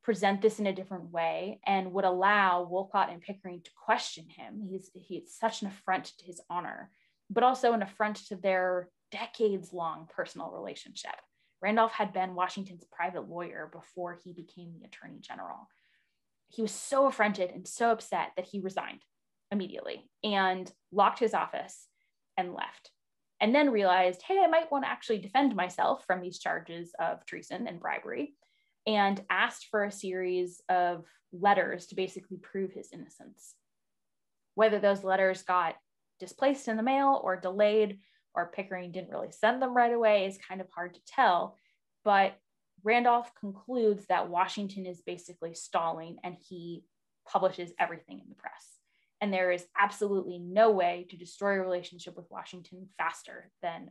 present this in a different way and would allow Wolcott and Pickering to question him. He's he's such an affront to his honor, but also an affront to their decades long personal relationship. Randolph had been Washington's private lawyer before he became the attorney general. He was so affronted and so upset that he resigned immediately and locked his office and left. And then realized, hey, I might want to actually defend myself from these charges of treason and bribery and asked for a series of letters to basically prove his innocence. Whether those letters got displaced in the mail or delayed, or Pickering didn't really send them right away, is kind of hard to tell. But Randolph concludes that Washington is basically stalling and he publishes everything in the press. And there is absolutely no way to destroy a relationship with Washington faster than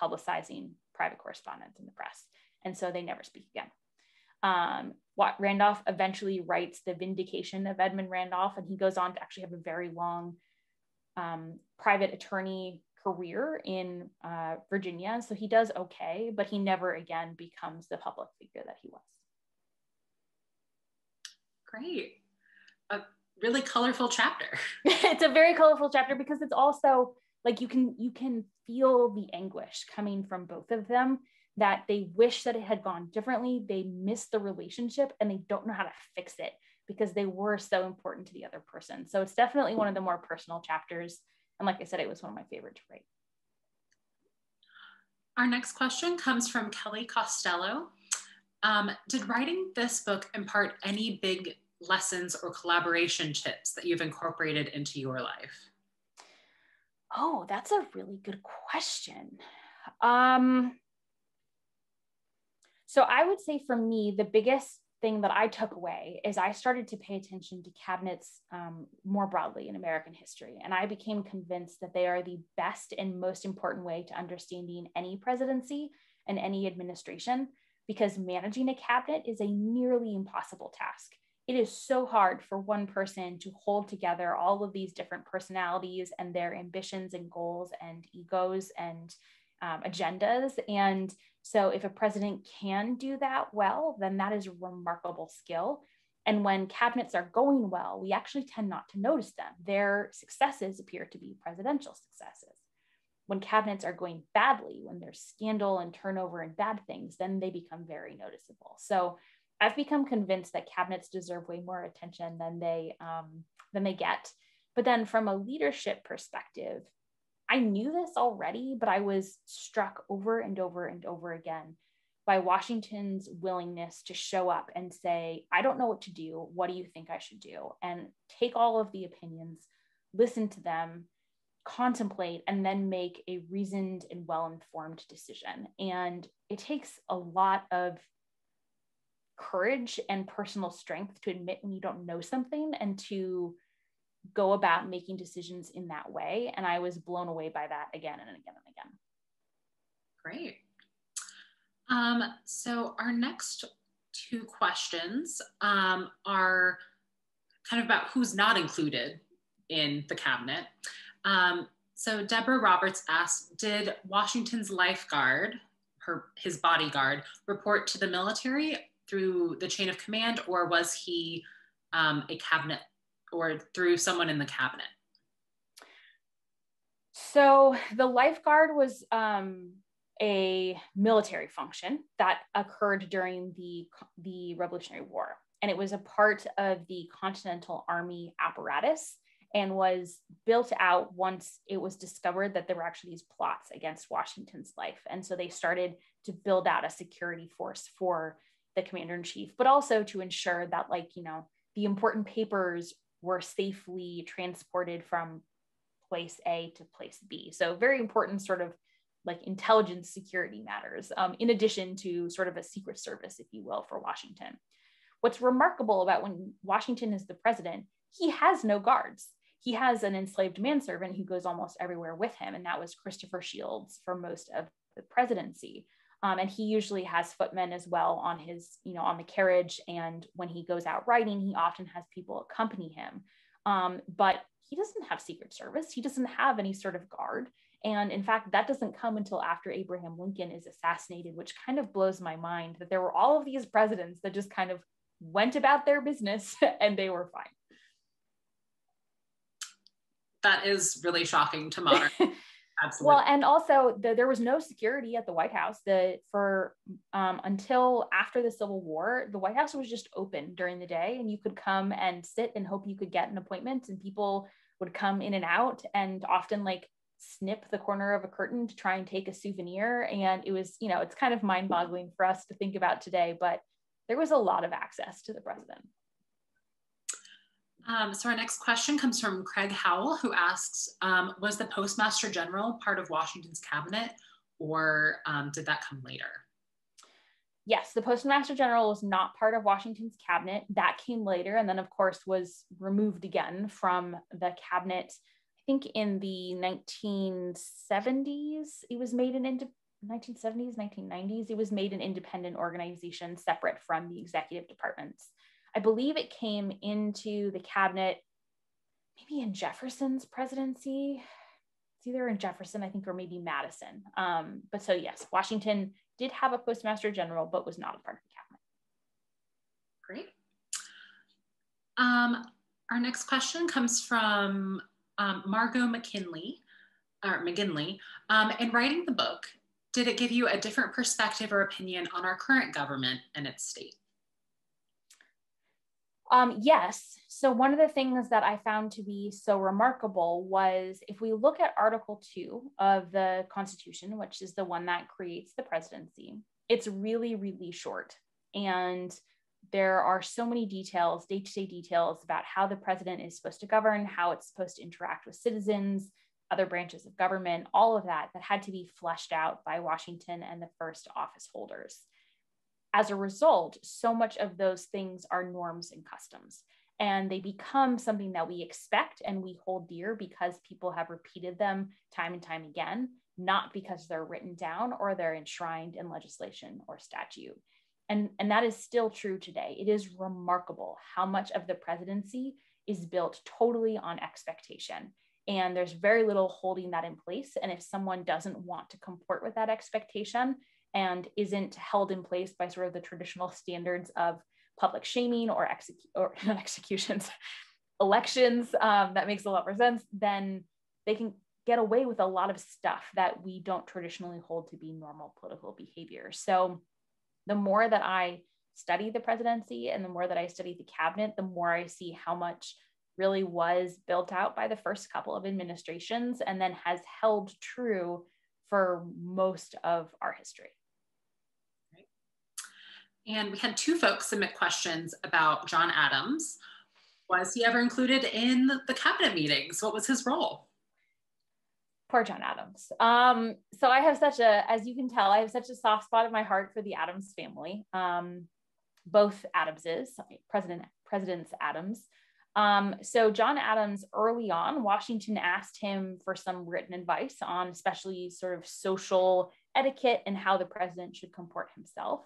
publicizing private correspondence in the press. And so they never speak again. Um, what Randolph eventually writes the vindication of Edmund Randolph, and he goes on to actually have a very long um, private attorney career in uh, Virginia. So he does okay, but he never again becomes the public figure that he was. Great. A really colorful chapter. it's a very colorful chapter because it's also like you can you can feel the anguish coming from both of them that they wish that it had gone differently. They miss the relationship and they don't know how to fix it because they were so important to the other person. So it's definitely one of the more personal chapters. And like I said, it was one of my favorite to write. Our next question comes from Kelly Costello. Um, did writing this book impart any big lessons or collaboration tips that you've incorporated into your life? Oh, that's a really good question. Um, so I would say for me, the biggest thing that I took away is I started to pay attention to cabinets um, more broadly in American history. And I became convinced that they are the best and most important way to understanding any presidency and any administration because managing a cabinet is a nearly impossible task. It is so hard for one person to hold together all of these different personalities and their ambitions and goals and egos and um, agendas. And so, if a president can do that well, then that is a remarkable skill. And when cabinets are going well, we actually tend not to notice them. Their successes appear to be presidential successes. When cabinets are going badly, when there's scandal and turnover and bad things, then they become very noticeable. So I've become convinced that cabinets deserve way more attention than they um, than they get. But then from a leadership perspective, I knew this already, but I was struck over and over and over again by Washington's willingness to show up and say, I don't know what to do. What do you think I should do? And take all of the opinions, listen to them, contemplate, and then make a reasoned and well informed decision. And it takes a lot of courage and personal strength to admit when you don't know something and to go about making decisions in that way. And I was blown away by that again and again and again. Great. Um, so our next two questions um, are kind of about who's not included in the cabinet. Um, So Deborah Roberts asked, did Washington's lifeguard, her, his bodyguard, report to the military through the chain of command, or was he um, a cabinet or through someone in the cabinet? So the lifeguard was um, a military function that occurred during the, the Revolutionary War. And it was a part of the Continental Army apparatus and was built out once it was discovered that there were actually these plots against Washington's life. And so they started to build out a security force for the commander in chief, but also to ensure that, like, you know, the important papers were safely transported from place A to place B. So, very important sort of like intelligence security matters, um, in addition to sort of a secret service, if you will, for Washington. What's remarkable about when Washington is the president, he has no guards. He has an enslaved manservant who goes almost everywhere with him, and that was Christopher Sheels for most of the presidency. Um, and he usually has footmen as well on his, you know, on the carriage. And when he goes out riding, he often has people accompany him. Um, but he doesn't have Secret Service. He doesn't have any sort of guard. And in fact, that doesn't come until after Abraham Lincoln is assassinated, which kind of blows my mind that there were all of these presidents that just kind of went about their business and they were fine. That is really shocking to modern Absolutely. Well, and also the, there was no security at the White House. The for um, until after the Civil War, the White House was just open during the day, and you could come and sit and hope you could get an appointment. And people would come in and out, and often like snip the corner of a curtain to try and take a souvenir. And it was, you know, it's kind of mind-boggling for us to think about today, but there was a lot of access to the president. Um, so our next question comes from Craig Howell, who asks, um, was the Postmaster General part of Washington's cabinet or um, did that come later? Yes, the Postmaster General was not part of Washington's cabinet. That came later and then of course was removed again from the cabinet. I think in the 1970s, it was made an into 1970s, 1990s, it was made an independent organization separate from the executive departments. I believe it came into the cabinet maybe in Jefferson's presidency. It's either in Jefferson, I think, or maybe Madison. Um, but so, yes, Washington did have a postmaster general, but was not a part of the cabinet. Great. Um, our next question comes from um, Margot McKinley, or McGinley. Um, in writing the book, did it give you a different perspective or opinion on our current government and its state? Um, yes. So, one of the things that I found to be so remarkable was if we look at Article 2 of the Constitution, which is the one that creates the presidency, it's really, really short. And there are so many details, day to day details about how the president is supposed to govern, how it's supposed to interact with citizens, other branches of government, all of that, that had to be fleshed out by Washington and the first office holders as a result, so much of those things are norms and customs. And they become something that we expect and we hold dear because people have repeated them time and time again, not because they're written down or they're enshrined in legislation or statute. And, and that is still true today. It is remarkable how much of the presidency is built totally on expectation. And there's very little holding that in place. And if someone doesn't want to comport with that expectation, and isn't held in place by sort of the traditional standards of public shaming or, execu- or not executions, elections, um, that makes a lot more sense, then they can get away with a lot of stuff that we don't traditionally hold to be normal political behavior. So the more that I study the presidency and the more that I study the cabinet, the more I see how much really was built out by the first couple of administrations and then has held true for most of our history. And we had two folks submit questions about John Adams. Was he ever included in the cabinet meetings? What was his role? Poor John Adams. Um, so I have such a, as you can tell, I have such a soft spot in my heart for the Adams family. Um, both Adamses, President Presidents Adams. Um, so John Adams, early on, Washington asked him for some written advice on especially sort of social etiquette and how the president should comport himself.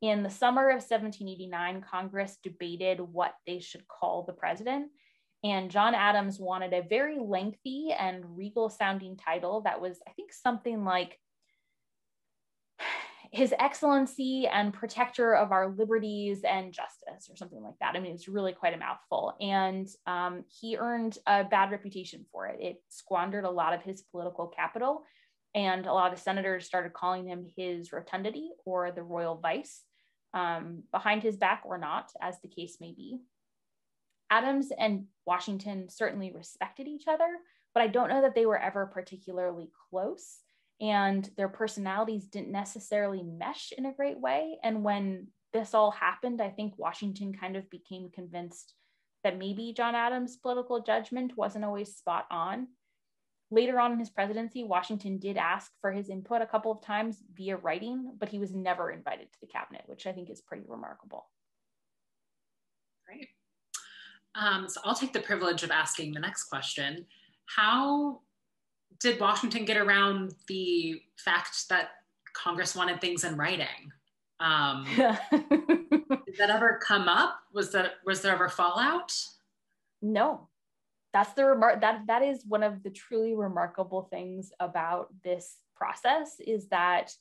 In the summer of 1789, Congress debated what they should call the president. And John Adams wanted a very lengthy and regal sounding title that was, I think, something like His Excellency and Protector of Our Liberties and Justice, or something like that. I mean, it's really quite a mouthful. And um, he earned a bad reputation for it. It squandered a lot of his political capital. And a lot of senators started calling him his rotundity or the royal vice, um, behind his back or not, as the case may be. Adams and Washington certainly respected each other, but I don't know that they were ever particularly close and their personalities didn't necessarily mesh in a great way. And when this all happened, I think Washington kind of became convinced that maybe John Adams' political judgment wasn't always spot on. Later on in his presidency, Washington did ask for his input a couple of times via writing, but he was never invited to the cabinet, which I think is pretty remarkable. Great. Um, so I'll take the privilege of asking the next question. How did Washington get around the fact that Congress wanted things in writing? Um, did that ever come up? Was that was there ever fallout? No, that's the remark that that is one of the truly remarkable things about this process is that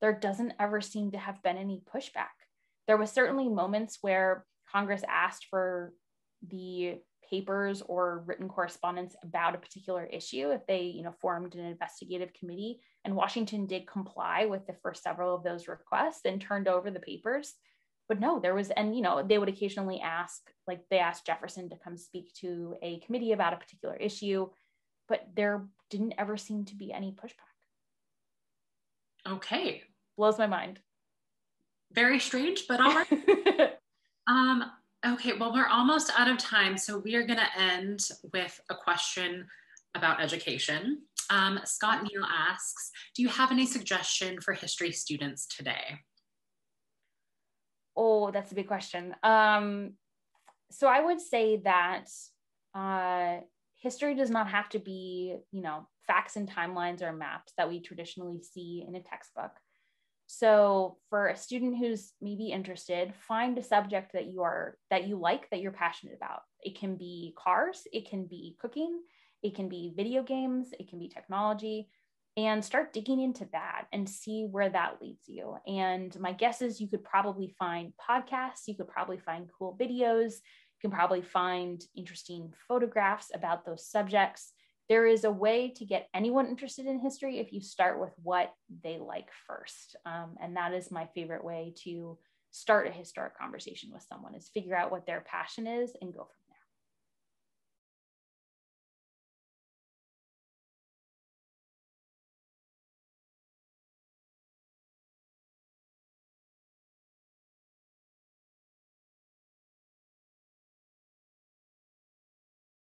there doesn't ever seem to have been any pushback. There was certainly moments where Congress asked for the papers or written correspondence about a particular issue if they you know formed an investigative committee and washington did comply with the first several of those requests and turned over the papers but no there was and you know they would occasionally ask like they asked jefferson to come speak to a committee about a particular issue but there didn't ever seem to be any pushback. Okay. Blows my mind. Very strange but all right. Um Okay, well, we're almost out of time, so we are going to end with a question about education. Um, Scott Neal asks, do you have any suggestion for history students today? Oh, that's a big question. Um, so I would say that uh, history does not have to be, you know, facts and timelines or maps that we traditionally see in a textbook. So for a student who's maybe interested, find a subject that you are that you like that you're passionate about. It can be cars, it can be cooking, it can be video games, it can be technology and start digging into that and see where that leads you. And my guess is you could probably find podcasts, you could probably find cool videos, you can probably find interesting photographs about those subjects there is a way to get anyone interested in history if you start with what they like first. Um, and that is my favorite way to start a historic conversation with someone is figure out what their passion is and go from